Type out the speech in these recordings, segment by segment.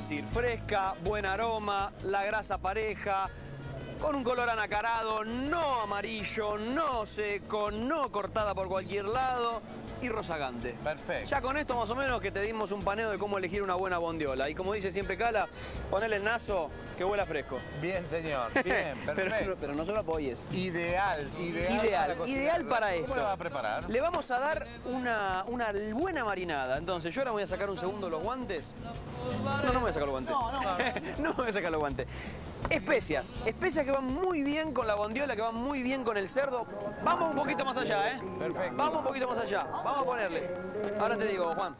decir, fresca, buen aroma, la grasa pareja, con un color anacarado, no amarillo, no seco, no cortada por cualquier lado y rozagante. Perfecto. Ya con esto más o menos que te dimos un paneo de cómo elegir una buena bondiola. Y como dice siempre Cala, ponele el naso que huela fresco. Bien, señor. Bien, pero, perfecto. pero no se lo apoyes. Ideal, ideal. Ideal, para cocinar. ideal para esto. ¿Cómo lo a preparar? Le vamos a dar una, una buena marinada. Entonces, yo ahora voy a sacar un segundo los guantes. No, no me voy a sacar los guantes. No, no. no me voy a sacar los guantes. Especias. Especias que van muy bien con la bondiola, que van muy bien con el cerdo. Vamos un poquito más allá, ¿eh? Perfecto. Vamos un poquito más allá. Vamos a ponerle. Ahora te digo, Juan.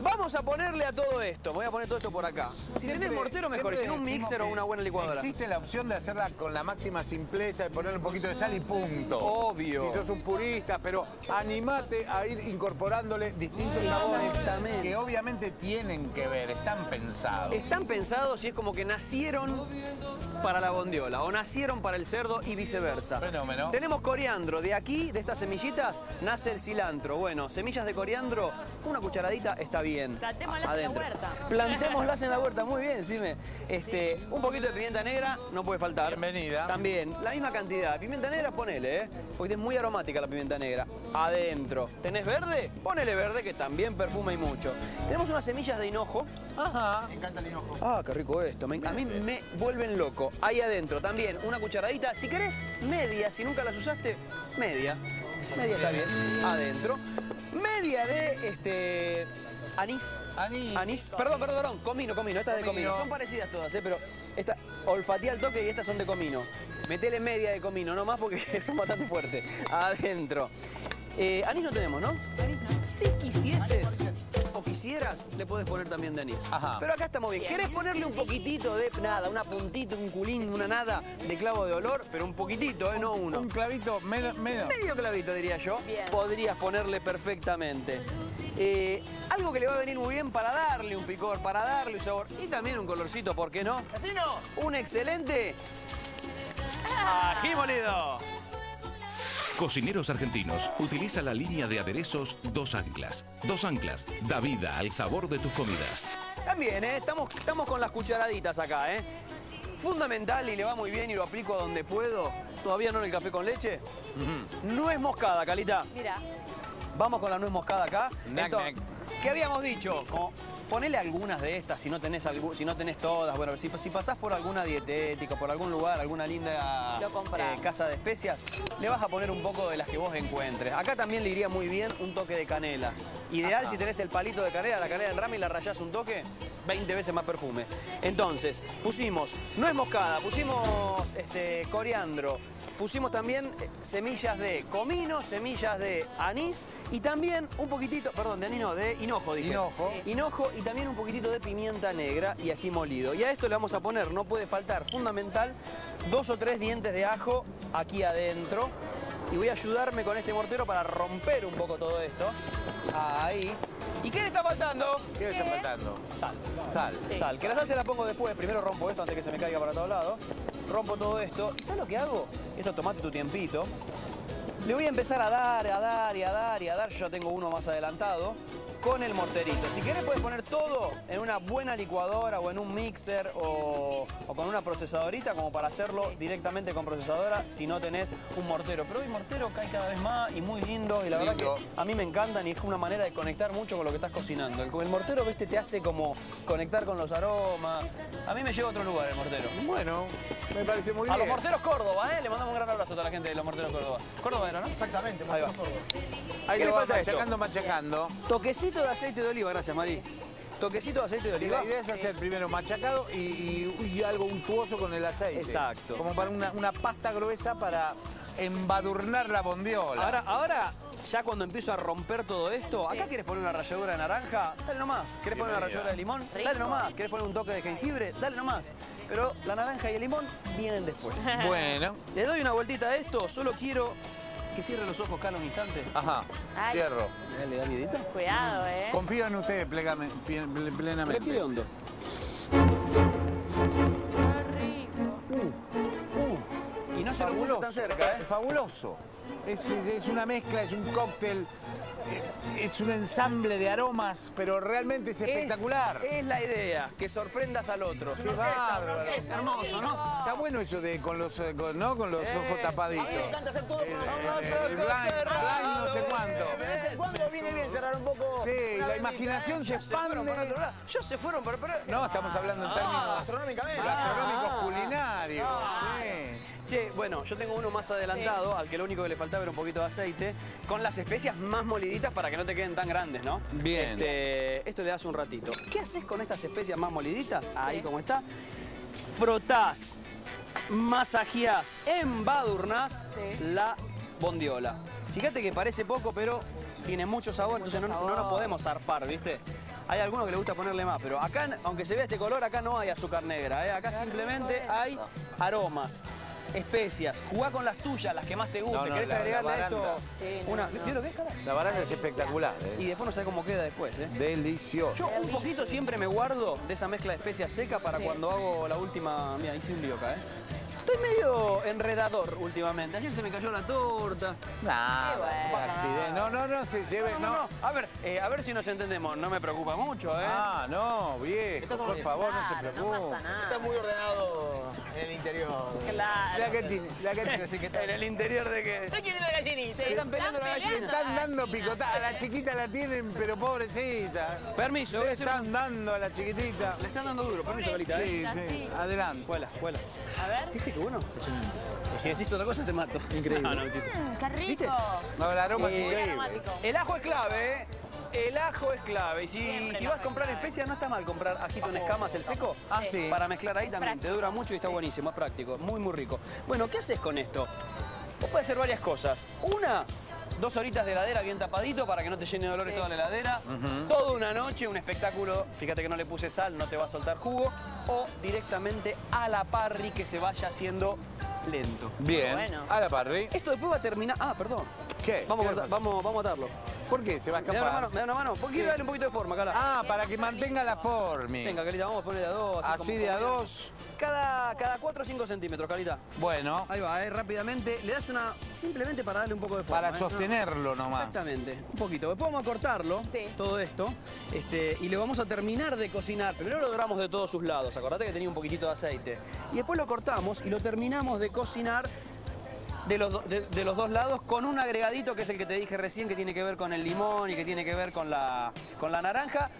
Vamos a ponerle a todo esto. Voy a poner todo esto por acá. Si tenés mortero, mejor. Y si no, un mixer o una buena licuadora. Existe la opción de hacerla con la máxima simpleza, de ponerle un poquito de sal y punto. Obvio. Si sos un purista, pero animate a ir incorporándole distintos sabores Exactamente. que obviamente tienen que ver, están pensados. Están pensados y es como que nacieron para la bondiola o nacieron para el cerdo y viceversa. Fenómeno. Tenemos coriandro. De aquí, de estas semillitas, nace el cilantro. Bueno, semillas de coriandro, una cucharadita está bien. Plantémoslas en la Adentro. huerta. Plantémoslas en la huerta, muy bien, Sime. Este, un poquito de pimienta negra, no puede faltar. Bienvenida. También, la misma cantidad. Pimienta negra, ponele, ¿eh? Porque es muy aromática la pimienta negra. Adentro. ¿Tenés verde? Ponele verde, que también perfuma y mucho. Tenemos unas semillas de hinojo. Ajá. Me encanta el hinojo. Ah, qué rico esto. Me- a mí me vuelven loco. Ahí adentro también una cucharadita. Si querés, media. Si nunca las usaste, media. Media está bien. Adentro. Media de este. Anís. Anís. Anís. Perdón, perdón, perdón. Comino, comino. Esta es de Comino. Son parecidas todas, ¿eh? Pero esta olfatea al toque y estas son de comino. Metele media de comino, no más porque son bastante fuertes. Adentro. Eh, anís no tenemos, ¿no? Si quisieses o quisieras, le puedes poner también de anís. Ajá. Pero acá estamos bien. ¿Querés ponerle un poquitito de nada, una puntita, un culín, una nada de clavo de olor? Pero un poquitito, ¿eh? No uno. Un clavito menos. Medio clavito, diría yo. Bien. Podrías ponerle perfectamente. Eh, algo que le va a venir muy bien para darle un picor, para darle un sabor y también un colorcito, ¿por qué no? ¡Casino! Un excelente ají molido. Cocineros Argentinos utiliza la línea de aderezos Dos Anclas. Dos Anclas da vida al sabor de tus comidas. También, ¿eh? Estamos, estamos con las cucharaditas acá, ¿eh? Fundamental y le va muy bien y lo aplico a donde puedo. Todavía no en el café con leche. Nuez moscada, Calita. Mira, Vamos con la nuez moscada acá. Nac, Entonces, ¿Qué habíamos dicho? Como, ponele algunas de estas si no tenés, si no tenés todas. Bueno, si, si pasás por alguna dietética, por algún lugar, alguna linda eh, casa de especias, le vas a poner un poco de las que vos encuentres. Acá también le iría muy bien un toque de canela. Ideal si tenés el palito de canela, la canela en rama y la rayás un toque, 20 veces más perfume. Entonces, pusimos nuez moscada, pusimos este, coriandro, pusimos también eh, semillas de comino, semillas de anís y también un poquitito, perdón, de anís no, de hinojo dije. Hinojo. Hinojo y también un poquitito de pimienta negra y ají molido. Y a esto le vamos a poner, no puede faltar, fundamental, dos o tres dientes de ajo aquí adentro. Y voy a ayudarme con este mortero para romper un poco todo esto. Ahí. ¿Y qué le está faltando? ¿Qué le está faltando? Sal. Sal. Sal. Que la sal se la pongo después. Primero rompo esto antes que se me caiga para todos lados. Rompo todo esto. ¿Y sabes lo que hago? Esto tomate tu tiempito. Le voy a empezar a dar, a dar y a dar y a dar. Yo ya tengo uno más adelantado. Con el morterito. Si querés puedes poner todo en una buena licuadora o en un mixer o, o con una procesadorita como para hacerlo directamente con procesadora si no tenés un mortero. Pero hoy mortero cae cada vez más y muy lindo y la verdad que a mí me encantan y es una manera de conectar mucho con lo que estás cocinando. El, el mortero, viste, te hace como conectar con los aromas. A mí me lleva a otro lugar el mortero. Bueno, me parece muy A los bien. morteros Córdoba, ¿eh? Le mandamos un gran abrazo a toda la gente de los morteros Córdoba. Córdoba era, ¿no? Exactamente, Ahí va. Ahí ¿Qué le falta a esto? machacando, machacando. Toquecito de aceite de oliva, gracias, Mari. Toquecito de aceite de oliva. la idea es hacer primero machacado y, y- y algo untuoso con el aceite. Exacto. Como para una, una pasta gruesa para embadurnar la bondiola. Ahora, ahora, ya cuando empiezo a romper todo esto, acá quieres poner una ralladura de naranja, dale nomás. ¿Querés poner una ralladura de limón? Dale nomás. ¿Querés poner un toque de jengibre? Dale nomás. Pero la naranja y el limón vienen después. Bueno. Le doy una vueltita a esto, solo quiero que cierre los ojos, Cala, un instante. Ajá. Ay. Cierro. ¿Le da miedito? cuidado, ¿eh? Confío en ustedes plegame- plen- plen- plenamente. Respire hondo. Rico. Y no se lo tan cerca, Es ¿eh? fabuloso. Es, es una mezcla, es un cóctel es un ensamble de aromas, pero realmente es espectacular. Es, es la idea, que sorprendas al otro. Qué bárbaro. Hermoso, ¿no? Está bueno eso de con los, eh, con, ¿no? con los ojos tapaditos. A mí me encanta hacer todo con los ojos Eh, el blind, blind no sé cuánto. De vez en cuando viene bien cerrar un poco. Sí, la imaginación se expande. para otro lado. Ya se fueron, pero... pero- No, estamos hablando en Ah, términos gastronómicamente. gastronómicos culinarios. Che, bueno, yo tengo uno más adelantado, al que lo único que le faltaba era un poquito de aceite, con las especias más moliditas para que no te queden tan grandes, ¿no? Bien. Este, esto le das un ratito. ¿Qué haces con estas especias más moliditas? Ahí como está. Frotás, masajeás, embadurnás Sí. la bondiola. Fíjate que parece poco, pero tiene mucho sabor, entonces no, no nos podemos zarpar, ¿viste? Hay algunos que les gusta ponerle más, pero acá, aunque se vea este color, acá no hay azúcar negra, ¿eh? acá simplemente hay aromas, especias. Jugá con las tuyas, las que más te gusten. No, no, ¿Querés la- la agregarle a esto. Sí, no, una... no. ¿Vieron lo que es, cara? La baranda es espectacular. ¿eh? Y después no sabés cómo queda después, ¿eh? Delicioso. Yo un poquito siempre me guardo de esa mezcla de especias seca para Sí. cuando hago la última... Mira, hice un lío acá, ¿eh? Estoy medio enredador últimamente. Ayer se me cayó la torta. Bueno. No, no, no se lleve, No, no, no. A ver, eh, a ver si nos entendemos. No me preocupa mucho, ¿eh? Ah, no, viejo, por favor, no se preocupe. pasa nada. Está muy ordenado en el interior. Claro. La que tiene, la. Así que En el interior de que... ¿Qué quiere la gallinita? Sí. Están peleando la gallina. Están dando Gallina, picotada. A la chiquita la tienen, pero pobrecita. Permiso, Le están dando a la chiquitita. Le están dando duro. Permiso, Galita, ¿eh? Sí, sí. Sí. Adelante. Cuela, cuela. A ver. ¿Viste qué bueno? Si decís otra cosa te mato. Increíble. No, no. Mm, qué rico. ¿Viste? No, el aroma es Eh, increíble. El ajo es clave, ¿eh? El ajo es clave. Y si, Siempre si el vas a comprar especias, no está mal comprar ajito en escamas, el seco. Ah, sí. Para mezclar ahí también. Te dura mucho y está buenísimo, es práctico. Muy, muy rico. Bueno, ¿qué haces con esto? Vos puedes hacer varias cosas. Una, dos horitas de heladera bien tapadito para que no te llene de dolores Sí. toda la heladera. Toda una noche, un espectáculo. Fíjate que no le puse sal, no te va a soltar jugo. O directamente a la parry que se vaya haciendo lento. Bien. Bueno. A la parry. Esto después va a terminar. Ah, perdón. ¿Qué? Vamos a, ¿Qué cortar- vamos, vamos a atarlo. ¿Por qué? ¿Se va a ¿Me da una mano? escapar? ¿Me da una mano? Porque quiero darle un poquito de forma, cara. Ah, para que mantenga la forma. Venga, Calita, vamos a ponerle a dos. Así como- de a dos. Cada, cada 4 o 5 centímetros, Calita. Bueno, Ahí va, eh, rápidamente. Le das una. Simplemente para darle un poco de forma. para eh, sostenerlo ¿no? nomás. Exactamente, un poquito. Después vamos a cortarlo, Sí. todo esto, este, y le vamos a terminar de cocinar. Primero lo doramos de todos sus lados, acordate que tenía un poquitito de aceite. Y después lo cortamos y lo terminamos de cocinar de los, de, de los dos lados con un agregadito que es el que te dije recién, que tiene que ver con el limón y que tiene que ver con la, con la naranja,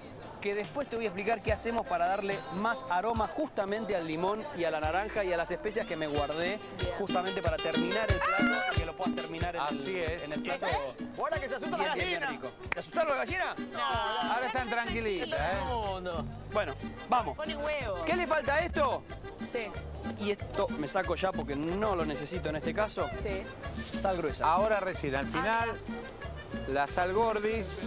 que después te voy a explicar qué hacemos para darle más aroma justamente al limón y a la naranja y a las especias que me guardé justamente para terminar el plato y que lo puedas terminar en, Así el, es. en el plato. Guarda que se asusta la gallina. ¿Te asustaron la gallina? No. Ahora están tranquilitas, ¿eh? No, no. Bueno, vamos. Pone huevo. ¿Qué le falta a esto? Sí. Y esto me saco ya porque no lo necesito en este caso. Sí. Sal gruesa. Ahora recién, al final, la sal gordis.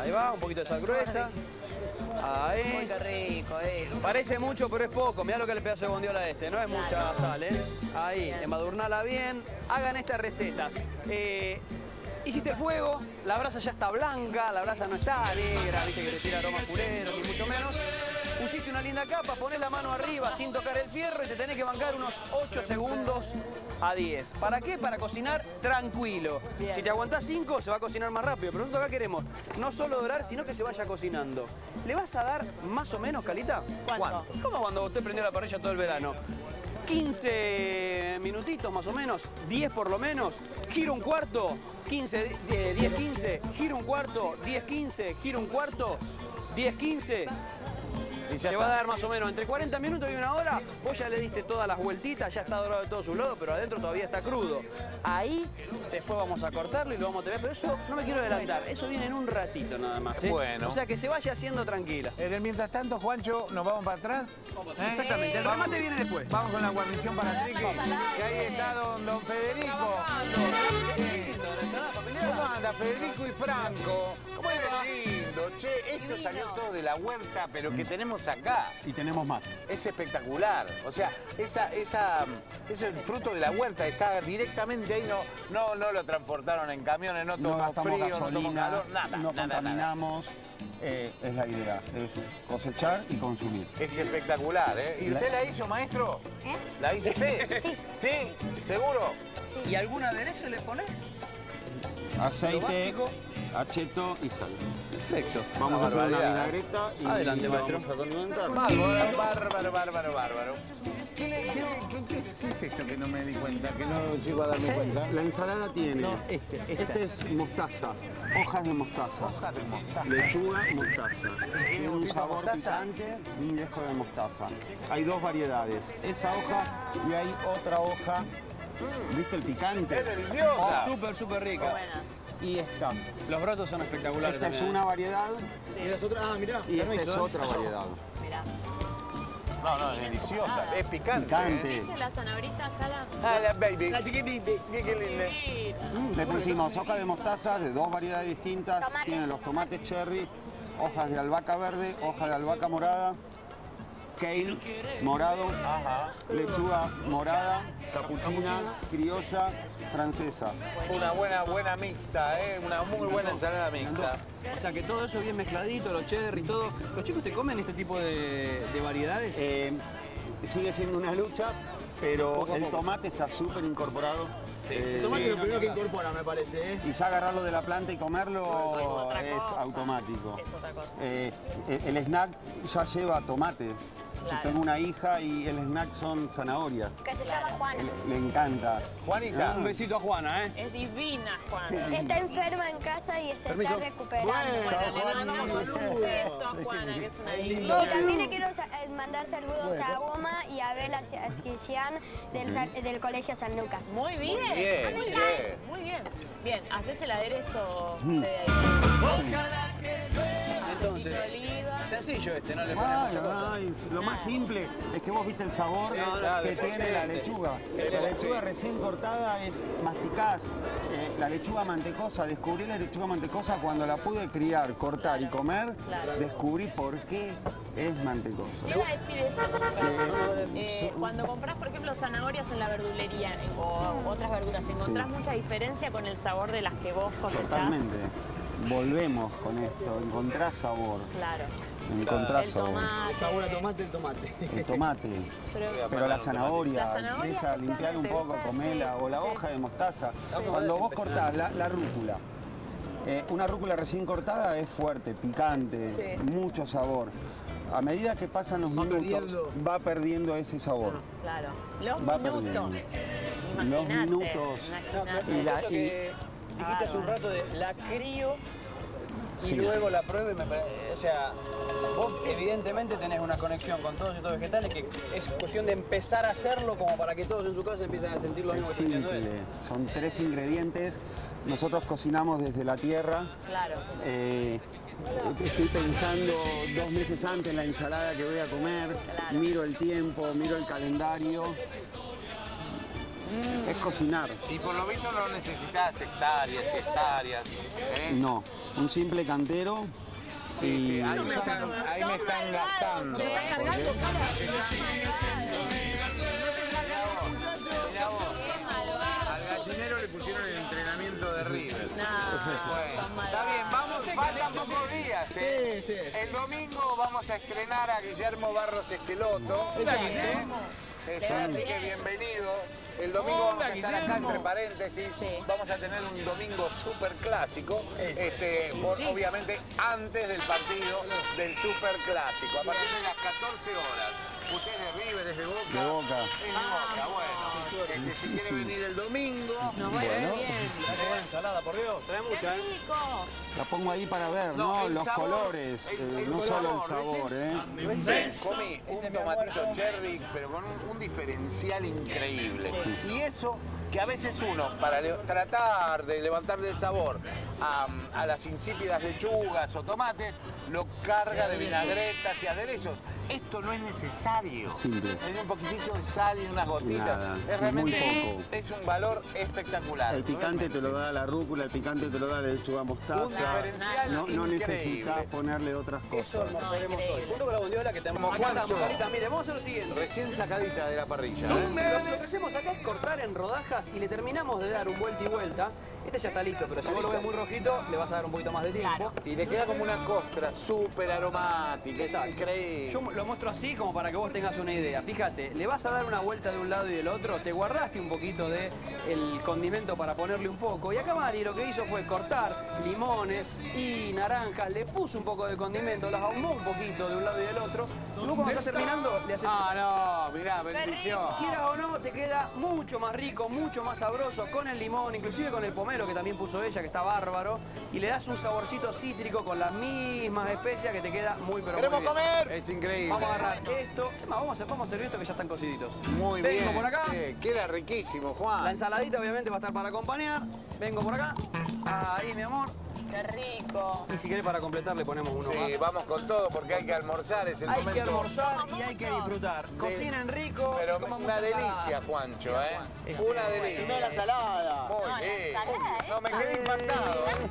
Ahí va, un poquito de sal gruesa. Muy Ahí. qué rico eso. Parece mucho, pero es poco. Mirá lo que le pedazo de bondiola a este. No es mucha sal, ¿eh? Ahí, embadurnala bien. Hagan esta receta. Eh, hiciste fuego, la brasa ya está blanca, la brasa no está negra, viste que te tira aroma purero, ni mucho menos. Pusiste una linda capa, pones la mano arriba sin tocar el fierro y te tenés que bancar unos 8 segundos a 10. ¿Para qué? Para cocinar tranquilo. Bien. Si te aguantás 5 se va a cocinar más rápido, pero nosotros acá queremos no solo dorar, sino que se vaya cocinando. ¿Le vas a dar más o menos, Calita? ¿Cuánto? ¿Cómo cuando usted prendió la parrilla todo el verano? 15 minutitos más o menos, 10 por lo menos, giro un cuarto, 15, eh, 10, 15, giro un cuarto, 10, 15, giro un cuarto, 10, 15. Y ya Te va a dar más o menos entre 40 minutos y una hora. Vos ya le diste todas las vueltitas, ya está dorado de todos sus lados, pero adentro todavía está crudo. Ahí después vamos a cortarlo y lo vamos a tener. Pero eso no me quiero adelantar, eso viene en un ratito nada más. ¿eh? Bueno. O sea que se vaya haciendo tranquila. En el mientras tanto, Juancho, nos vamos para atrás. ¿Eh? Exactamente, el remate viene después. Vamos con la guarnición para Triqui. Que ahí está don, don Federico. ¿Cómo anda Federico y Franco? ¿Cómo es lindo? Che, esto salió todo de la huerta, pero que tenemos acá. Y tenemos más. Es espectacular. O sea, esa, esa, ese fruto de la huerta está directamente ahí. No, no, no lo transportaron en camiones, no No tomó gastamos frío, no tomó calor, nada, no nada, nada. contaminamos. Eh, es la idea, es cosechar y consumir. Es espectacular, ¿eh? ¿Y usted la hizo, maestro? ¿La hizo usted? Sí. ¿Sí? ¿Seguro? ¿Y algún aderezo le pones? Aceite, acheto y sal. Perfecto. Vamos a hacer una vinagreta y Adelante, maestro. vamos a condimentar. Bárbaro, bárbaro, bárbaro, bárbaro. ¿Qué, le- qué le- qué- qué es- qué es esto que no me di cuenta? Que no llego a darme cuenta. La ensalada tiene, este, esta. este es mostaza, hojas de mostaza, Hojas de mostaza. lechuga, mostaza. Tiene un sabor picante y un dejo de mostaza. Hay dos variedades, esa hoja y hay otra hoja, ¿viste el picante? Es deliciosa. Súper, súper rica. Buenas. Y esta. Los brotos son espectaculares Esta es también. ¿eh? una variedad Y las otras, ah, mirá. y esta es ¿eh? otra variedad. Mirá. No, no, es deliciosa. Es picante. ¿eh? Picante. ¿Viste la zanabrita acá? La... Ah, la baby. La chiquitita. Qué, qué linda. Mira. Le pusimos hoja de mostaza de dos variedades distintas. Tiene los tomates cherry, hojas de albahaca verde, hoja de albahaca morada, kale morado, lechuga morada, capuchina, criolla, francesa. Una buena, buena mixta, ¿eh? Una muy buena ensalada mixta. O sea que todo eso bien mezcladito, los cherry, todo. ¿Los chicos te comen este tipo de, de variedades? Eh, sigue siendo una lucha, pero el tomate está súper incorporado. Eh, El tomate es lo primero que incorpora, me parece, ¿eh? y ya agarrarlo de la planta y comerlo Es otra es cosa. automático. Es otra cosa. Eh, el snack ya lleva tomate. Yo Claro. tengo una hija y el snack son zanahorias. que se llama Juana. Le, le encanta. Juanita. Un besito a Juana, ¿eh? Es divina, Juana. Está enferma en casa y se está recuperando. Bueno, le mandamos un beso a Juana, que es una Y divina. también le quiero eh, mandar saludos a Goma y a Bela Asquisian del, sa- del Colegio San Lucas. Muy bien. bien, Ah, muy bien. bien. Muy bien. Bien, haces el aderezo Mm. de ahí. Entonces, Oliva. Sencillo este, no le ponen Ay, mucha cosa. ay, lo más simple es que vos viste el sabor no, que tiene la lechuga. La lechuga recién cortada es masticás. Eh, la lechuga mantecosa, descubrí la lechuga mantecosa cuando la pude criar, cortar y comer. Claro. Descubrí por qué es mantecosa. Te iba a decir eso. Que- Eh, cuando compras, por ejemplo, zanahorias en la verdulería o otras verduras, ¿encontrás mucha diferencia con el sabor de las que vos cosechás? Totalmente. Volvemos con esto, encontrás sabor. Claro. Encontrás El sabor. tomate. Sabor a tomate, el tomate. El tomate. Pero, Pero la zanahoria, La zanahoria esa, limpiar un poco, comela, sí, o la sí. hoja de mostaza. Cuando vos cortás la, la rúcula, eh, una rúcula recién cortada es fuerte, picante, Sí. mucho sabor. A medida que pasan los Va minutos, perdiendo. va perdiendo ese sabor. Claro. Los Va minutos. perdiendo. Los minutos. imaginate. Y la- que dijiste hace un rato de la crío y Sí. luego la pruebo y me pare- O sea, vos evidentemente tenés una conexión con todos estos vegetales que es cuestión de empezar a hacerlo como para que todos en su casa empiecen a sentir lo Es mismo que haciendo simple. Son tres ingredientes. Nosotros cocinamos desde la tierra. Claro. Eh, estoy pensando dos meses antes en la ensalada que voy a comer, miro el tiempo, miro el calendario. Es cocinar, Y por lo visto no necesitas hectáreas hectáreas. ¿eh? no. Un simple cantero. Sí, y sí, ahí me están, ahí me están gastando. Se está cargando, Mirá vos, Al gallinero le pusieron el entrenamiento de River. No, Bueno, son está bien, vamos, faltan pocos días. ¿eh? Sí, sí, sí. El domingo vamos a estrenar a Guillermo Barros Esqueloto. ¿eh? Así que bienvenido. El domingo vamos a estar acá entre paréntesis. Sí. Vamos a tener un domingo súper clásico. Este, por- Obviamente antes del partido del súper clásico. A partir de las 14 horas. Usted es de River, es de Boca. De Boca. Es de Boca, bueno. Este, si quiere venir el domingo. Nos va ir bien. Buena ensalada, por Dios, trae ¡Qué mucha, ¿eh? La pongo ahí para ver, ¿no? el Los sabor, colores, el- eh, el no solo el sabor, ¿eh? Recién comí un tomatito cherry, pero con un, un diferencial increíble. Y eso que a veces uno, para tratar de levantarle el sabor a, a las insípidas lechugas o tomates, lo carga de vinagretas y aderezos. Esto no es necesario. Simple. Es un poquitito de sal y unas gotitas. Nada, es realmente muy poco. es un valor espectacular. El picante te lo da la rúcula, el picante te lo da la lechuga Un mostaza. diferencial No, no necesitas ponerle otras Eso cosas. almorzaremos hoy. Junto con la bondiola que tenemos acá mire, vamos a hacer lo siguiente. Recién sacadita de la parrilla. Lo, ¿eh? lo que hacemos acá es cortar en rodajas y le terminamos de dar un vuelta y vuelta. Este ya está listo, pero si vos lo ves muy rojito, le vas a dar un poquito más de tiempo. Claro. Y le queda como una costra súper aromática, es Exacto. increíble. Yo lo muestro así como para que vos tengas una idea. Fíjate, le vas a dar una vuelta de un lado y del otro, te guardaste un poquito de el condimento para ponerle un poco. Y acá Mari lo que hizo fue cortar limones y naranjas, le puso un poco de condimento, las ahumó un poquito de un lado y del otro. Y vos cuando estás terminando, le haces Ah, no, mirá, bendición. Quieras o no, te queda mucho más rico, mucho más sabroso con el limón, inclusive con el pomelo que también puso ella, que está bárbaro. Y le das un saborcito cítrico con las mismas especias que te queda muy pero muy ¡Queremos bien. comer! Es increíble. Vamos a agarrar esto. Vamos a, vamos a servir esto que ya están cociditos. Muy Vengo bien. por acá. Sí, queda riquísimo, Juan. La ensaladita obviamente va a estar para acompañar. Vengo por acá. Ahí, mi amor. Qué rico. Y si querés para completar le ponemos uno Sí, más. vamos con todo porque hay que almorzar, es el Hay momento. que almorzar y hay que disfrutar. Cocinen rico. Pero una mucha delicia. Juancho, ¿eh? Una bueno. delicia. La ensalada. Muy No, la bien. No, me quedé impactado. ¿eh?